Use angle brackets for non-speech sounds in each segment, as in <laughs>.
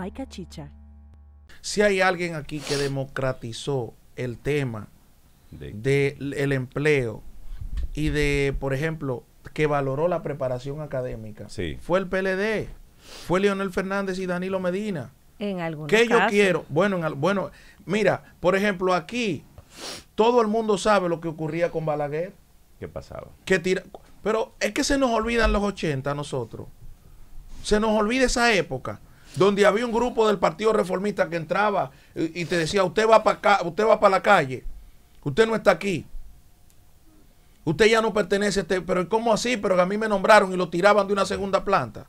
Baica Chicha. Si hay alguien aquí que democratizó el tema del el empleo y de, por ejemplo, que valoró la preparación académica, fue el PLD, fue Leonel Fernández y Danilo Medina. En algunos ¿Qué yo quiero? Bueno, en, bueno, mira, por ejemplo, aquí todo el mundo sabe lo que ocurría con Balaguer. ¿Qué pasaba? Que tira, pero es que se nos olvidan los 80 a nosotros. Se nos olvida esa época donde había un grupo del Partido Reformista que entraba y, te decía, usted va para usted va para la calle, usted no está aquí. Usted ya no pertenece a este, pero ¿cómo así? Pero a mí me nombraron y lo tiraban de una segunda planta.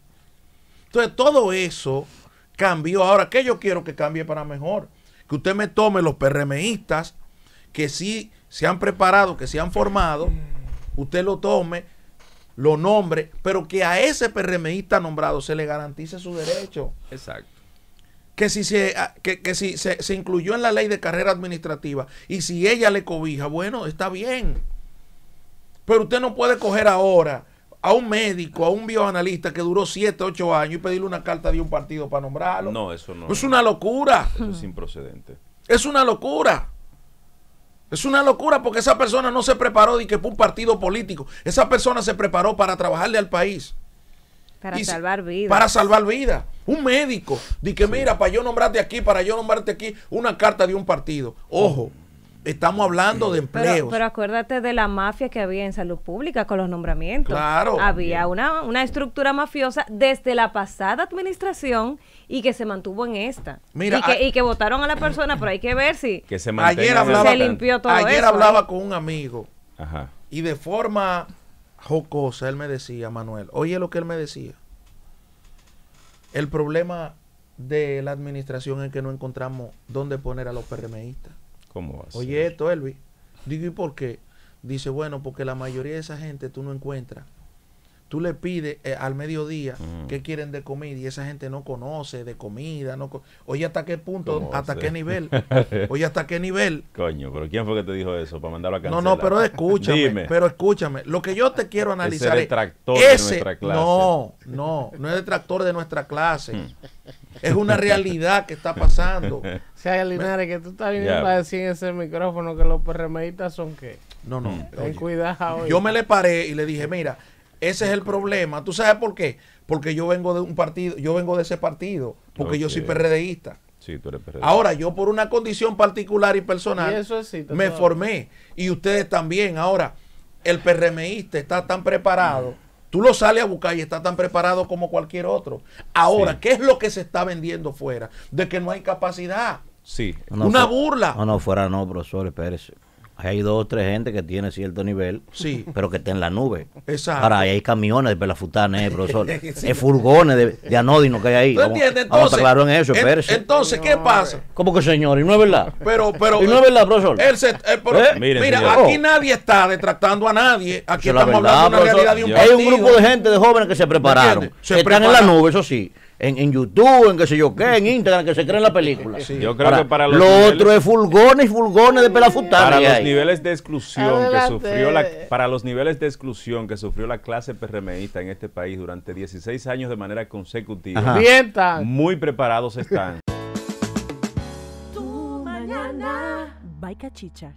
Entonces, todo eso cambió. Ahora, ¿qué yo quiero que cambie para mejor? Que usted me tome los PRMistas que sí se han preparado, que se han formado, usted lo tome, lo nombre, pero que a ese PRMista nombrado se le garantice su derecho. Exacto. Que si, se, ah, que, si se, se, incluyó en la ley de carrera administrativa y si ella le cobija, bueno, está bien. Pero usted no puede coger ahora a un médico, a un bioanalista que duró 7, 8 años y pedirle una carta de un partido para nombrarlo. No, eso no. Es una locura. Eso es improcedente. Es una locura. Es una locura porque esa persona no se preparó de que fue un partido político. Esa persona se preparó para trabajarle al país. Para salvar vidas. Para salvar vidas. Un médico. Di que mira, para yo nombrarte aquí, para yo nombrarte aquí, una carta de un partido. Ojo. Estamos hablando de empleos. Pero, acuérdate de la mafia que había en salud pública con los nombramientos. Claro. Había una, una estructura mafiosa desde la pasada administración y que se mantuvo en esta. Mira, y, que, y que votaron a la persona, pero hay que ver si que se, ayer hablaba, se limpió todo Ayer hablaba con un amigo y de forma jocosa él me decía, Manuel, oye lo que él me decía. El problema de la administración es que no encontramos dónde poner a los PRMistas. ¿Cómo va Oye esto, Elvi. Digo, ¿y por qué? Dice, bueno, porque la mayoría de esa gente tú no encuentras tú le pides eh, al mediodía mm. qué quieren de comida y esa gente no conoce de comida. no Oye, ¿hasta qué punto? ¿Hasta qué nivel? <laughs> Oye, ¿hasta qué nivel? Coño, pero ¿quién fue que te dijo eso para mandarlo a cancelar? No, no, pero escúchame. <laughs> Pero escúchame. Lo que yo te quiero <laughs> analizar es... detractor de nuestra clase. No, no, no es detractor de nuestra clase. Mm. Es una realidad que está pasando. <laughs> Si hay Linares, que tú estás viniendo a decir en ese micrófono que los PRMistas son qué. No, no. Mm. Ten cuidado. Yo me le paré y le dije, mira, ese es el problema. ¿Tú sabes por qué? Porque yo vengo de un partido, yo vengo de ese partido, porque yo soy PRDista. Sí, tú eres PRDista. Ahora, yo por una condición particular y personal me formé. Y ustedes también. Ahora, el PRMista está tan preparado. Tú lo sales a buscar y está tan preparado como cualquier otro. Ahora, ¿qué es lo que se está vendiendo fuera? De que no hay capacidad. Sí. una burla. No, no, fuera no, profesor, espérese hay dos o tres gente que tiene cierto nivel, sí. pero que está en la nube. Exacto. Ahora, hay camiones de pelafutanes, eh, profesor. <laughs> Hay furgones de, de, anódino que hay ahí. ¿Tú entiendes? Entonces, en eso, Entonces, ¿qué pasa? ¿Cómo que señor? ¿Y no es verdad? Pero, pero. ¿Y no es verdad, profesor? ¿Eh? mira, aquí nadie está detractando a nadie. Aquí estamos hablando de una realidad de un Hay un grupo de gente, de jóvenes que se prepararon. Se están en la nube, eso sí en, en, YouTube, en qué sé yo qué, en Instagram, que se creen la película. yo creo que para los Lo otro es fulgones y fulgones de pelafutana. Para los niveles de exclusión que sufrió la, para los niveles de exclusión que sufrió la clase PRMista en este país durante 16 años de manera consecutiva. Muy preparados están. Tu mañana. Chicha.